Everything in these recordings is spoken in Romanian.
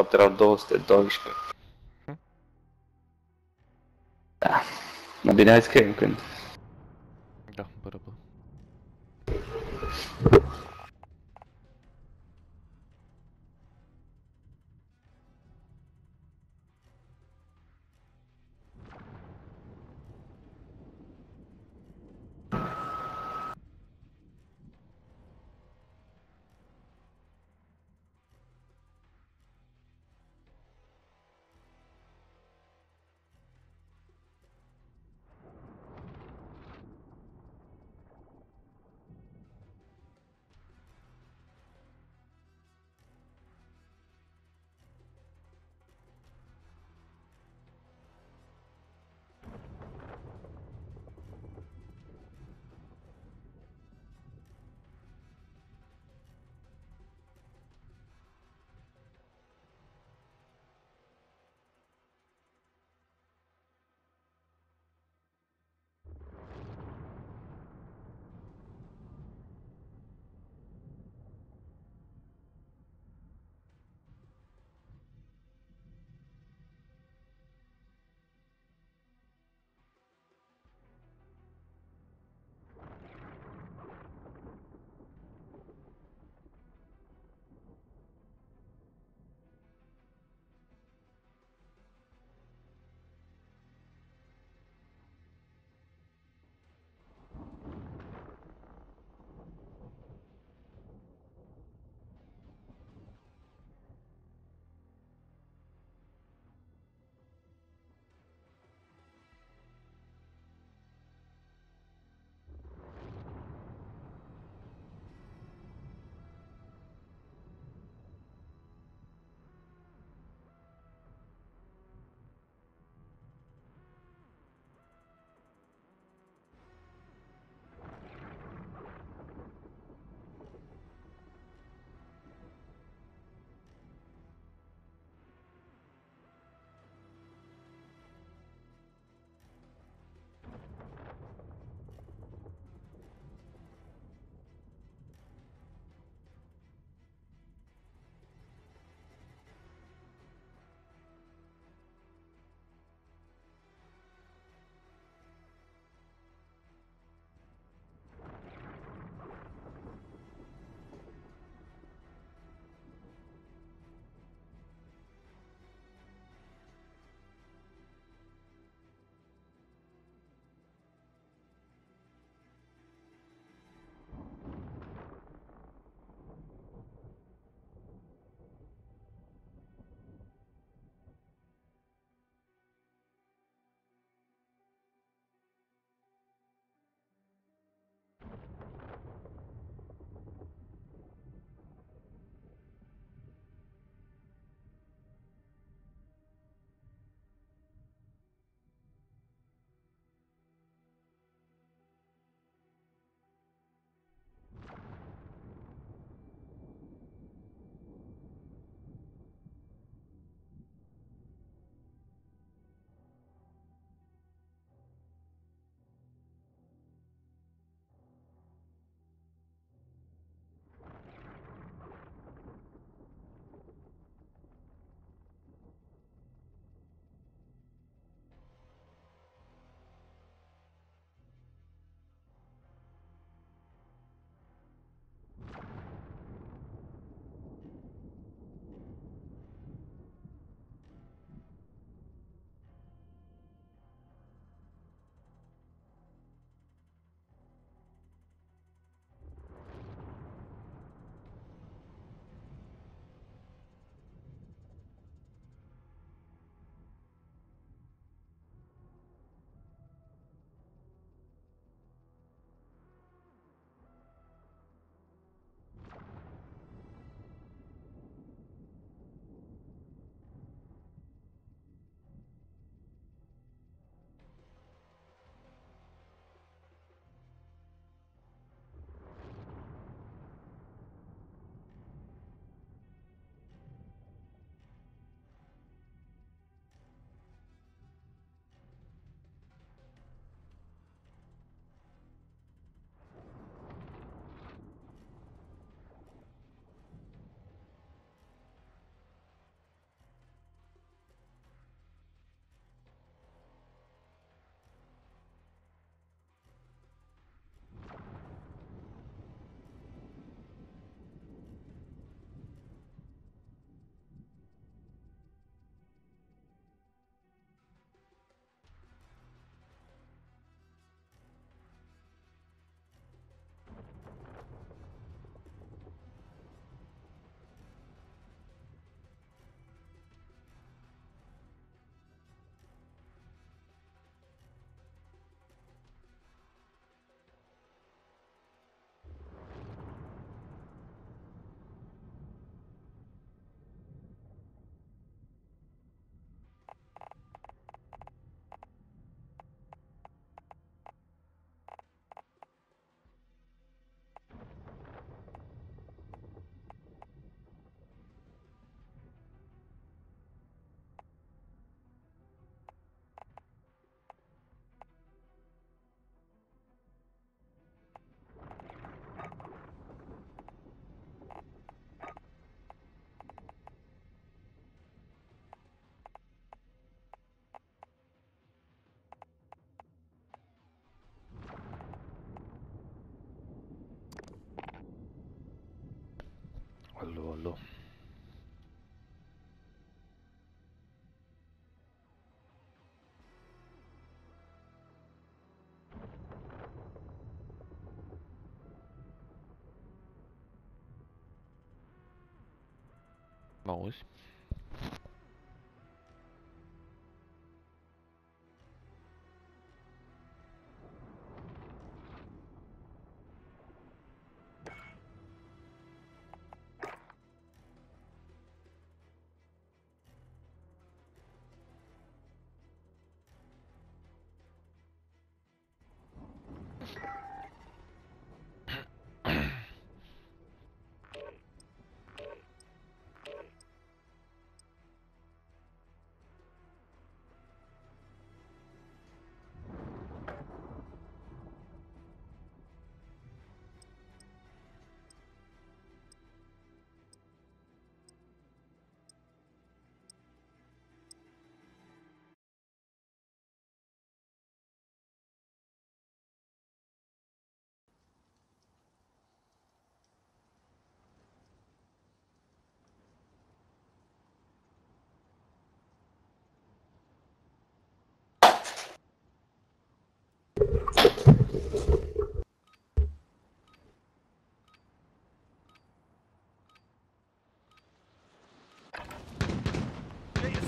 fapt erau 212. Hm. Da. Na bine, hai să scriem când. Da, bărăbă. Lolo. Mă auzi? Get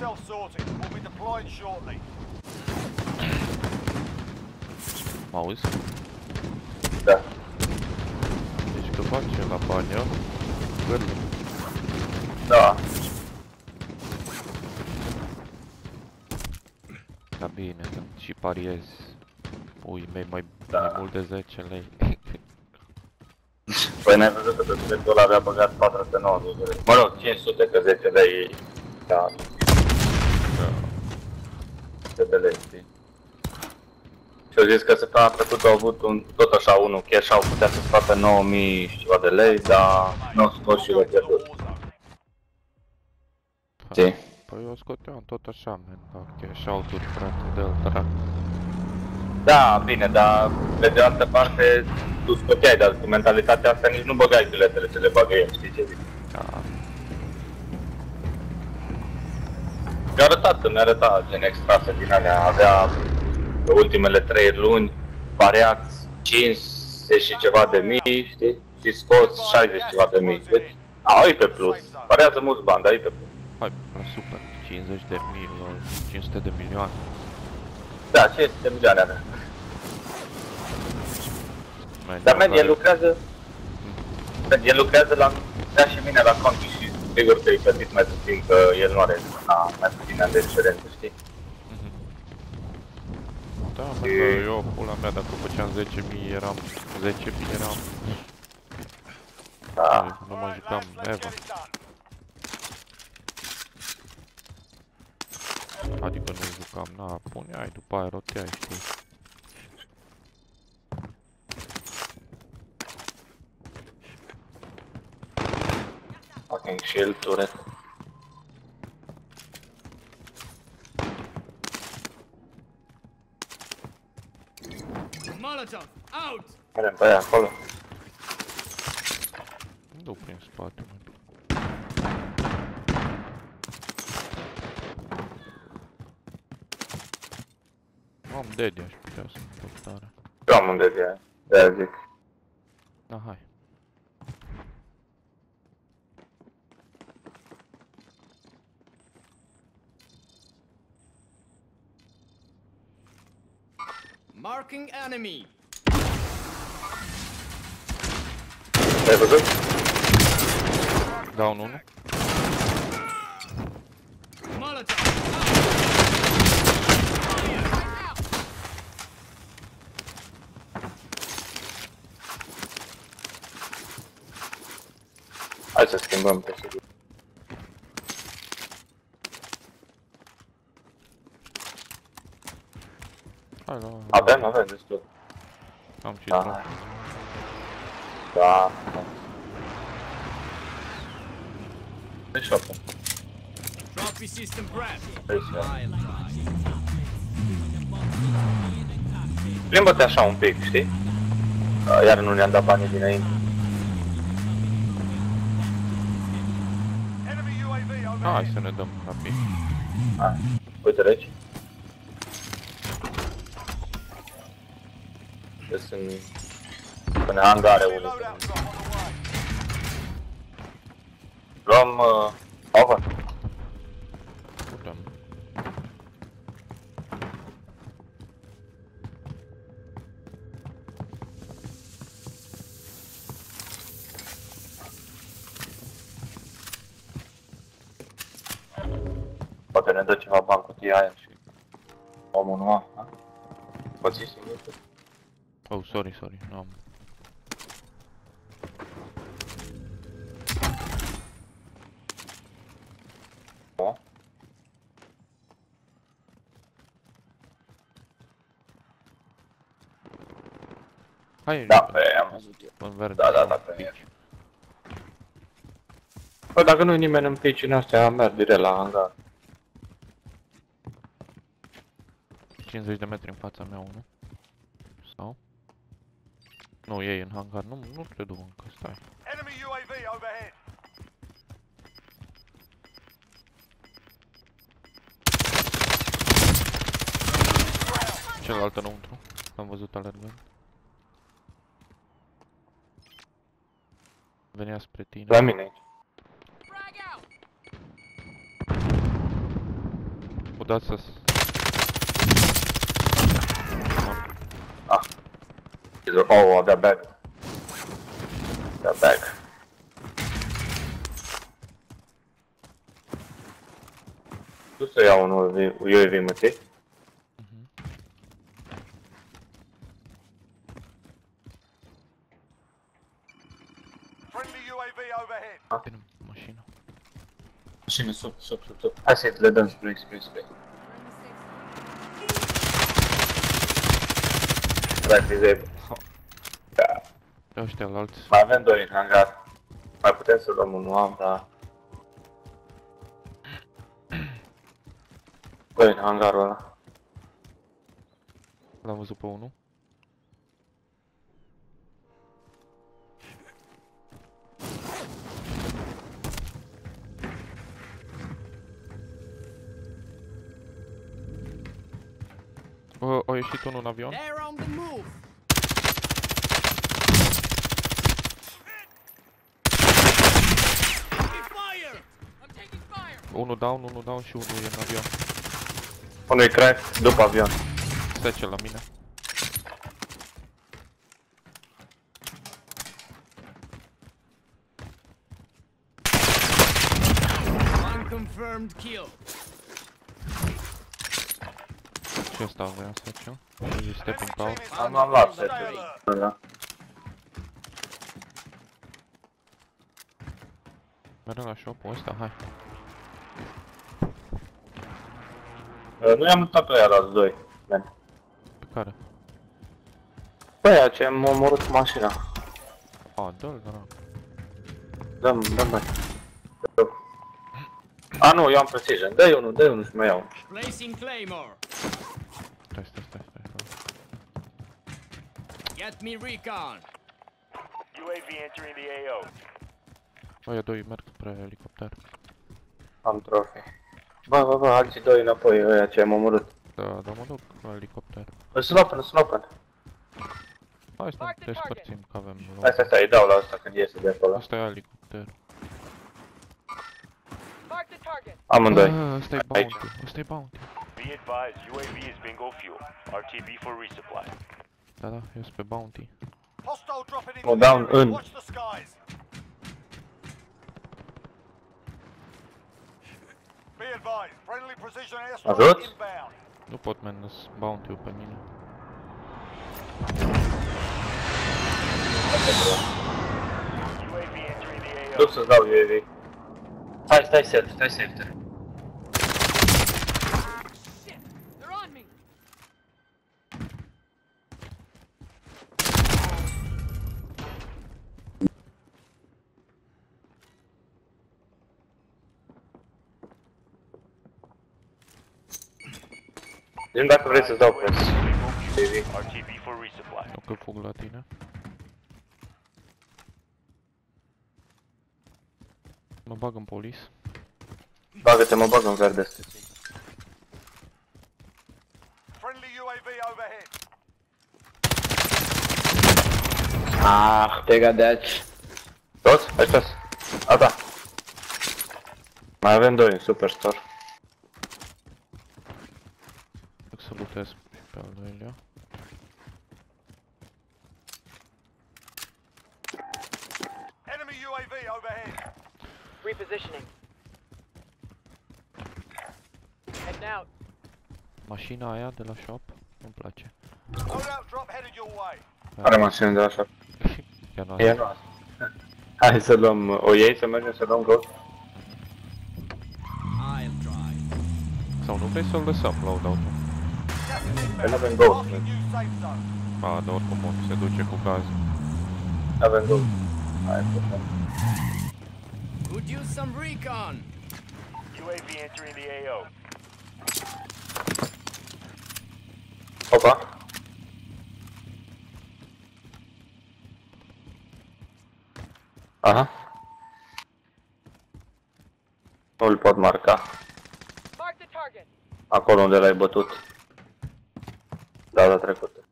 yourself sorted. We'll be deploying shortly. Mă auzi? Da. Deci că face la bani ăla, gârlă. Da. Da bine, când și pariezi. Pui mei mai, Da. mai mult de 10 lei. Păi n-ai văzut că pe ăla avea băgat 490 de lei. Mă rog, 500 că 10 lei, da, Da. 100 de lei, știi? Și au zis că se a trecut au avut un, tot așa unul cash au putea să scoată 9000 și ceva de lei, dar nu au scos și le pierdut. Știi? Păi eu scoteam tot așa, man, da, cash out-uri, frate, de drac. Da, bine, dar pe de altă parte tu scoteai, dar cu mentalitatea asta nici nu băgai biletele să le bagă el, știi ce zic? Da, Mi-a arătat, mi-a arătat gen extrase din alea, avea pe ultimele 3 luni pariați 50 și ceva de mii, știi? Și scos 60 ceva de mii. Deci, a, e pe plus. Parează mulți bani, dar e pe plus. hai, la super, 50 de mii, lol, 500 de milioane. Da, 500 de milioane avea. Man, Dar, eu man, el care- lucrează... Man, el lucrează la... Da și mine la cont și sigur că e plătit mai puțin, că el nu are na, mai puțin ani de excelență, știi? Mhm. Da, mă, E- că eu, pula mea, dacă făceam 10.000, eram 10.000, eram... Da. Nu mă jucam, ever. Adică nu jucam, na, puneai, după aia roteai, știi? Fucking shield turret. Molotov, out! Merem pe aia acolo. Nu duc prin spate, mă. Am dead aș putea să mă tot tare. Eu am unde de aia. De aia zic. Da, hai. Marking enemy. Ai văzut? Down 1. Molotov, Hai să schimbăm pe sigur. Hai, la... Avem, avem destul. Am și Da. drum. Da. da. Deci open. trophy system prepped. Deci, I'll try. Plimbă-te așa un pic, știi? Uh, Iar nu ne-am dat banii dinainte. Hai să ne dăm rapid. Hai. Uite aici. Eu sunt în hangare unul. Loadout drop on the way. Luăm uh, over. Putem. Poate ne dă ceva bani cutia aia și omul nu a. ha? Poți ieși în YouTube? Oh, sorry, sorry. Nu am. O? Hai, Da, pe aia am văzut eu. în verde. Da, da, da, pe aia. Păi dacă nu-i nimeni în pici în astea, merg direct la hangar. 50 de metri în fața mea, unul. Sau? Nu, ei în hangar. Nu, nu te duc încă, stai. Enemy UAV overhead. Celălalt înăuntru. L-am văzut alergând. Venea spre tine. La mine aici. O dat să... Oh, avea bag. Avea bag. Tu să iau un UAV, UAV mă ții? Friendly UAV overhead. Vine mașina. Mașină, sub, sub, sub, sub. Hai Da. Ăștia la alți. Mai avem doi în hangar. Mai putem să luăm unul am, dar... Doi în hangarul ăla. L-am văzut pe unul. O, a ieșit unul în avion. Unul down, unul down și unul e în avion. Unul e crack după avion. Trece la mine. Unconfirmed kill. Și ăsta avea să facem. Și stepping out. Am, am luat Stay setul alert. ăla. Mergem la shop-ul ăsta, hai. Uh, Nu i-am mutat pe aia la doi. Man. Pe care? Pe aia ce am omorât cu mașina. A, dă-l, da. Dăm, dăm mai. A, nu, eu am precision. Dă-i unul, dă-i unul și mai iau unul. Placing claymore. Stai, stai, stai, stai. stai. Get me recon. UAV entering the AO. Ăia doi merg spre elicopter. Am trofei. Bă, bă, bă, alții doi înapoi, ăia ce am omorât. Da, da, mă duc la elicopter. Sunt open, sunt open. Hai să ne despărțim că avem Stai, stai, stai, îi dau la ăsta când iese de acolo. Asta e elicopter. Mark the target. Amândoi. Ah, Asta e Aici. bounty, asta e bounty. Be advised, UAV is bingo fuel. RTB for resupply. Da, da, eu sunt pe bounty. Hostile dropping into Oh, the down, area. in. Watch the skies. Be advised, friendly precision airstrike Ajut? Inbound. Nu pot, man, bounty-ul pe mine. UAV entering the AO. Duc să-ți dau UAV. Stai, stai safe, stai safe. Zi-mi dacă vrei să-ți dau press. Bingo fuel. RTB for resupply. Nu că fug la tine. Mă bag în polis. Bagă-te, mă bag în verde. Friendly UAV overhead. Ah, te gădeaci. Toți? Ăștia A, da. Mai avem doi în Superstore. Duc să lutez și pe al doilea. Enemy UAV overhead. Repositioning. Heading out. Mașina aia de la shop nu-mi place. Loadout drop headed your way. Are mașină de așa. Chiar nu E nu Hai să luăm, o iei să mergem să luăm ghost? I'll try. Sau nu vrei să-l lăsăm loadout-ul? Gas is Păi nu inbound. avem ghost, Marking new safe zone. A, dar oricum o, se duce cu gaz. Avem ghost. Hai, putem. Could use some recon. UAV entering the AO. Opa. Aha. Nu-l pot marca. Mark the target. Acolo unde l-ai bătut. Data trecută.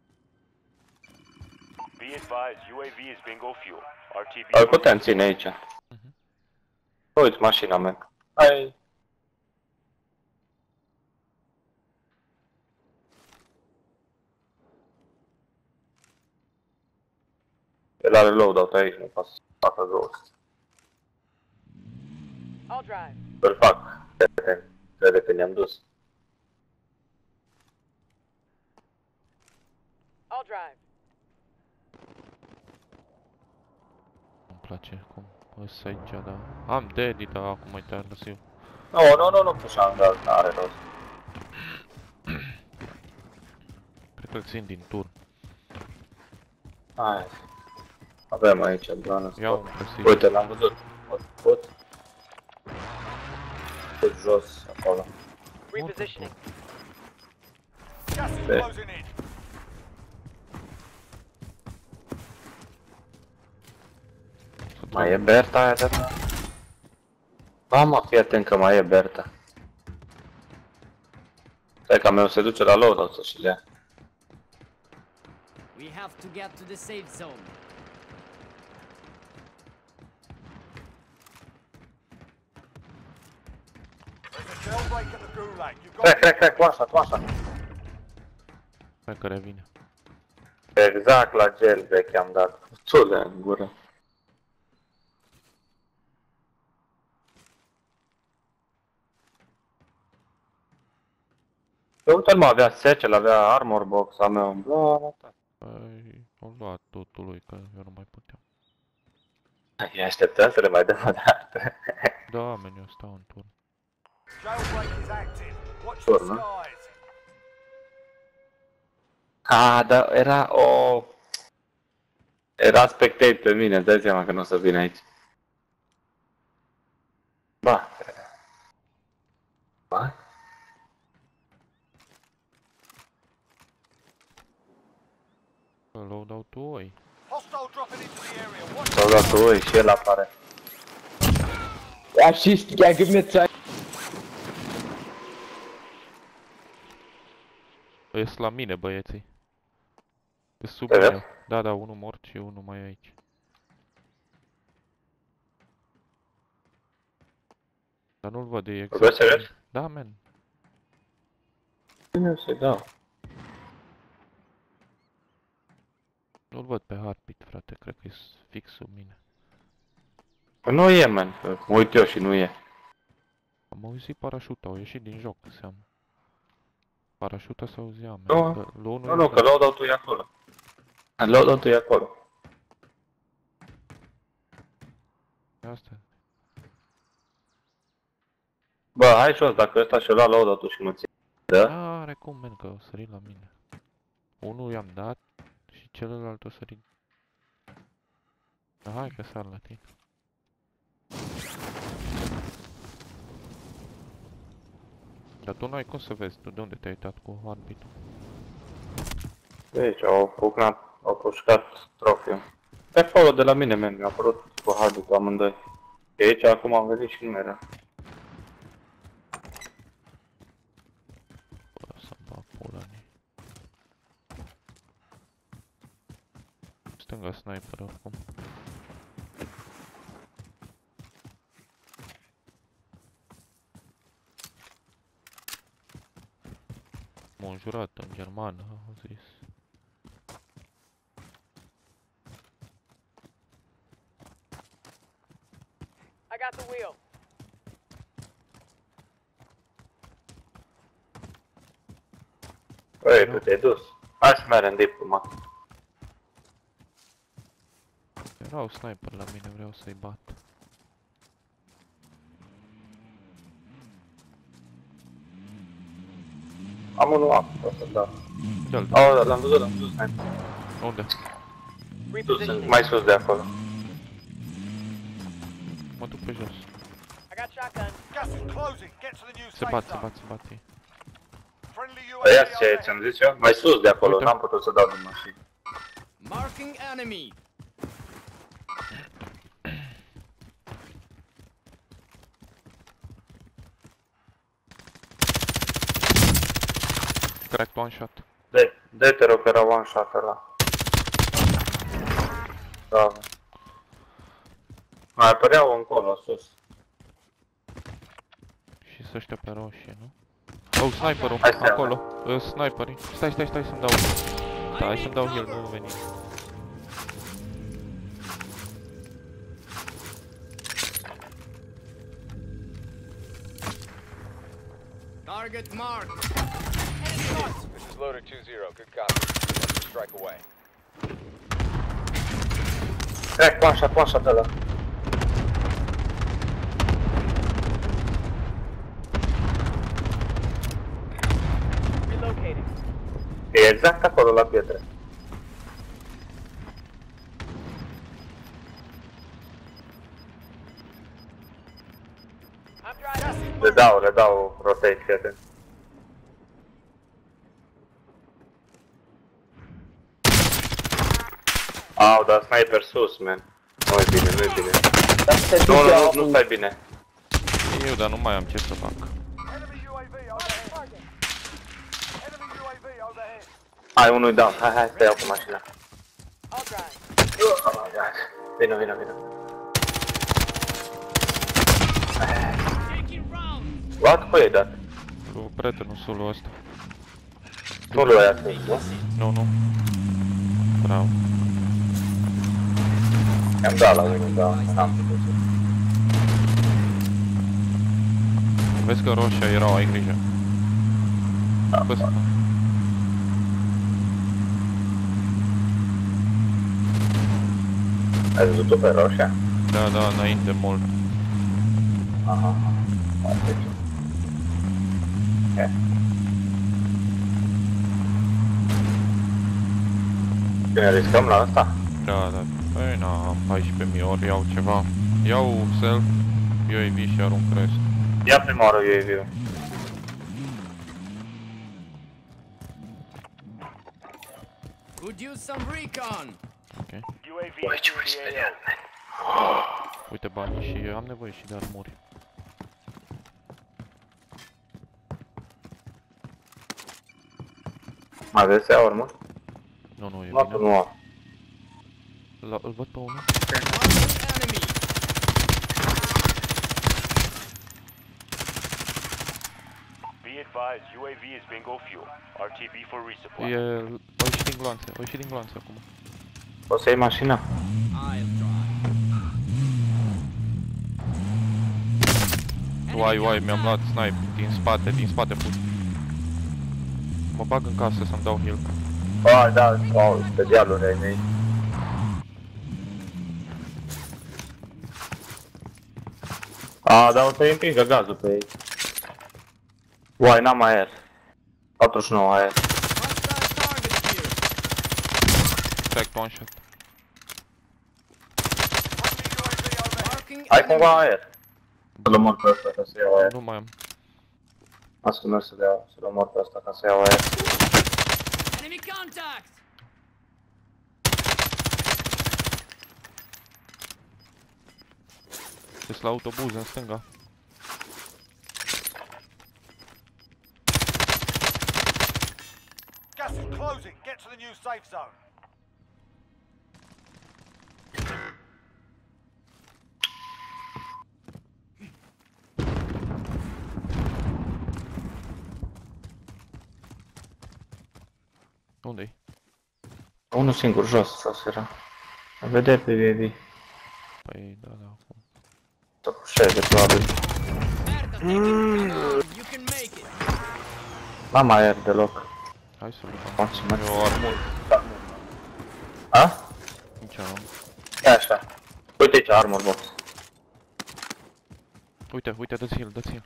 Be advised, UAV is bingo fuel. RTB. Îl putem ține aici. Uite mașina mea. Hai. El are loadout aici, nu poate să facă ghost. I'll drive. Îl fac. Crede- Crede că ne-am dus. I'll drive. Nu-mi place cum îs aici, dar... Am daddy, dar acum e târziu. Nu, nu, nu, nu pușam, dar n-are rost. Cred că țin din turn. Hai. Avem aici dronă. Ia un găsit. Uite, l-am văzut. O scot. Tot jos, acolo. Repositioning. Gas is There. closing in. Mai trag- e Berta aia de la... Ba, mă, fii atent că mai e Berta. Stai că meu se duce la loadout să și le ia. We have to get to the safe zone. There's a jailbreak at the Gulag. You've got Crack, crack, crack, coasa, coasa. Cred că revine. Exact la jailbreak i-am dat. Țule în gură. Păi uite-l mă, avea secel, avea armor box, a meu. Bla, bla, bla. Păi, au luat totul lui, că eu nu mai puteam. Îi așteptăm să le mai dăm o dată. Da, meni, eu stau în turn. jailbreak is active. Watch Sure, the no? skies. Ah, da, era o... Era spectate pe mine, îți dai seama că nu o să vin aici. Ba. Ba? Că loadout-ul oi. Hostile dropping into the area. Watch S-au dat oi și el apare. Ja, schießt, ja, gib mir Zeit. Ies la mine, băieții. E sub Te vezi? mine. Da, da, unul mort și unul mai e aici. Dar nu-l văd, e exact. Vorbești serios? Da, man. Bine să dau. Văd pe heartbeat, frate, cred că e fix sub mine. Păi nu e, man. că Mă uit eu și nu e. Am auzit parașuta, au ieșit din joc, seamă. Parașuta se auzea, man. Nu. Că Lonu Nu, nu, că loadout-ul e acolo. Loadout-ul e acolo. Asta. Bă, hai jos, dacă ăsta și-a luat loadout-ul și nu ți Da? Da, are cum, man, că o sări la mine. Unul i-am dat și celălalt o sări. Da, hai că sar la tine. Dar tu n-ai cum să vezi, tu de unde te-ai uitat cu heartbeat-ul? Deci, au pucnat, au pușcat trofiul. Pe acolo de la mine, man, mi-a apărut cu hardul amândoi. Și aici acum am văzut și nu era. Oricum. M-au înjurat în germană, au zis. I got the wheel. Băi, tu te-ai dus. Hai să mergem deep, mă. Erau sniper la mine, vreau să-i bat. Am unul am, o să dau. Dă-l, Oh, l-am văzut, l-am văzut, hai. unde? Sus, Repositioning. mai sus de acolo. Mă duc pe jos. I got shotgun. Gas is closing. Get to the new Se safe bat, se zone. bat, se bat ei. Friendly Ăia UAV ce overhead. ți-am zis eu? Mai sus de acolo, Uite. n-am putut să dau din mașină. Marking enemy. Cracked one shot. De, de te rog, era one shot ăla. Da. Mai apăreau încolo, sus. Și să ăștia pe roșie, nu? Oh, sniperul, Hai să ia. acolo. Uh, sniperii. Stai, stai, stai să-mi dau. Da, hai să-mi dau heal, nu veni. Target marked. This is loader 2-0. Good copy. Strike away. Crack, one shot, one shot ăla. Relocating. E exact acolo la pietre. I'm driving. Le dau, le dau rotate, fii atent. Au, dar sniper sus, man. Nu e bine, nu e bine. Dar se Nu, duce nu, nu, acum. nu stai bine. Eu, dar nu mai am ce să fac. Enemy UAV overhead. Enemy UAV overhead. Hai, unul down. Hai, hai, să iau cu mașina. I'll drive. Vino, vino, vino. Taking round. Luat cu ei, dat. Cu prietenul sulul ăsta. Nu lu aia sus, nu? Nu, nu. Bravo. I-am dat la unul, da. N-am putut să. Vezi că roșia erau, ai grijă. Da, Bă, da. Ai văzut-o pe roșia? Da, da, înainte mult. Aha. Foarte bine. Ok. Bine, riscăm la asta? Da, da. Păi, na, am 14.000 ori, iau ceva. Iau self, UAV și arunc rest. Ia prima oară UAV-ul. Could use some recon. Ok. UAV is in the AO. Uite banii și am nevoie și de armuri. Mai aveți să iau urmă? Nu, nu, e Notul bine. nu am. La, îl văd pe unul. Marking enemy. Be advised, UAV is bingo fuel. RTB for resupply. E... O ieși din gloanțe, o ieși din gloanțe acum. O să iei mașina? I'll drive. Uai, uai, mi-am luat snipe din spate, din spate fut. Mă bag în casă să-mi dau heal. Ah, da, wow, pe dealuri ai mei. A, dar o să-i împingă gazul pe ei. Uai, n-am aer. 49 aer. Hostile target here. Cracked one shot. Friendly UAV overhead. Marking Ai enemy. cumva aer? Să-l omor pe ăsta ca să iau aer. Nu mai am. Asta merg să-l iau, să-l omor pe ăsta ca să iau aer. Enemy contact. Sunt la autobuz în stânga. Gas is closing. Get to the new safe zone. Unde-i? Unul singur, jos, jos era. Vede pe UAV. Păi, da, da, acum. Să pușeze, probabil. Berta, take it. Come on, you can make it. N-am mai aer deloc. Hai să vedem. Mulțumesc. Eu armur. A? Nici eu nu. E așa. Uite aici, armor box. Uite, uite, dă-ți heal, dă-ți heal.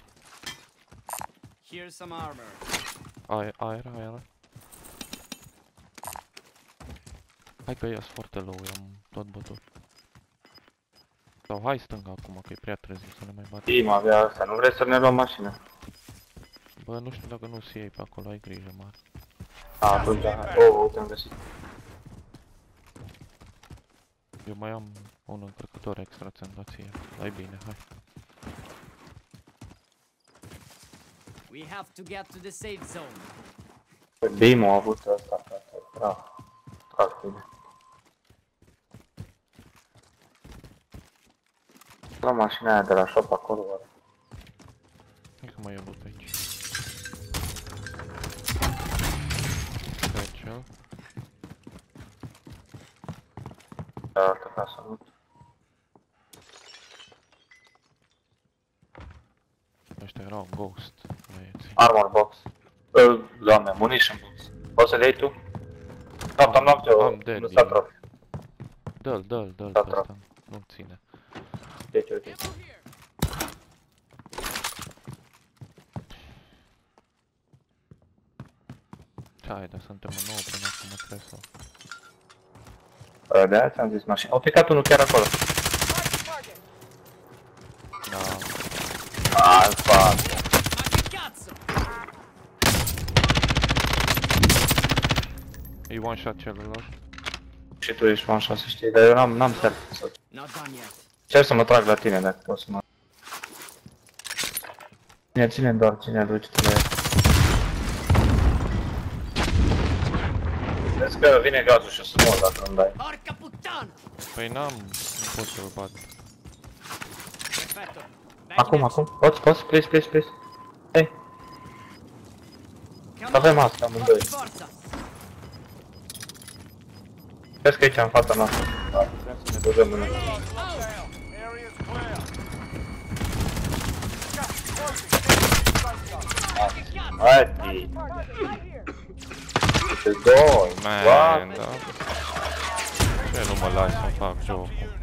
Here's some armor. Aer, aer, aer. Hai că ias foarte low, i-am tot bătut. Sau hai stânga acum, că e prea târziu să ne mai bată. Team avea asta, nu vreți să ne luăm mașină? Bă, nu știu dacă nu se iei pe acolo, ai grijă mare. A, atunci, hai. oh, uite, am găsit. Eu mai am un încărcător extra, ți-am dat ție. Ai bine, hai. We have to get to the safe zone. Beam a avut ăsta, frate. Bravo. Trag bine. La mașina aia de la shop acolo, oare? Hai că mai e loot aici. Special. De altă casă, nu? Ăștia erau ghost, băieții. Armor box. Uh, doamne, munition box. Poți să le iei tu? Nopt, am luat eu. Am dead, Nu s-a bine. trof. Dă-l, dă-l, dă-l Da, pe da. ăsta. Nu ține. Deci, uite. Hai, dar suntem în nou până acum trebuie să... Uh, De aia ți-am zis mașină. Au picat unul chiar acolo. Target. Da, A, în față. Ma che cazzo? e one shot celălalt. Și tu ești one shot, să știi, dar eu n-am, n-am self. Să Not done yet. Cer să mă trag la tine dacă poți să mă... Ține, ține doar, ține, duci-te la el. Vezi că vine gazul și o să mor dacă îmi dai. Porca puttana! Păi n-am, nu pot să-l bat. Perfetto. Acum, Back acum, poți, poți, please, please, please. Hei, Come avem on, asta amândoi. forza! Vezi că aici în fața noastră. Da, putem să ne băgăm în Down. Area's clear. Gas is closing. Get to the safe zone. Hai, tii. Uite, doi.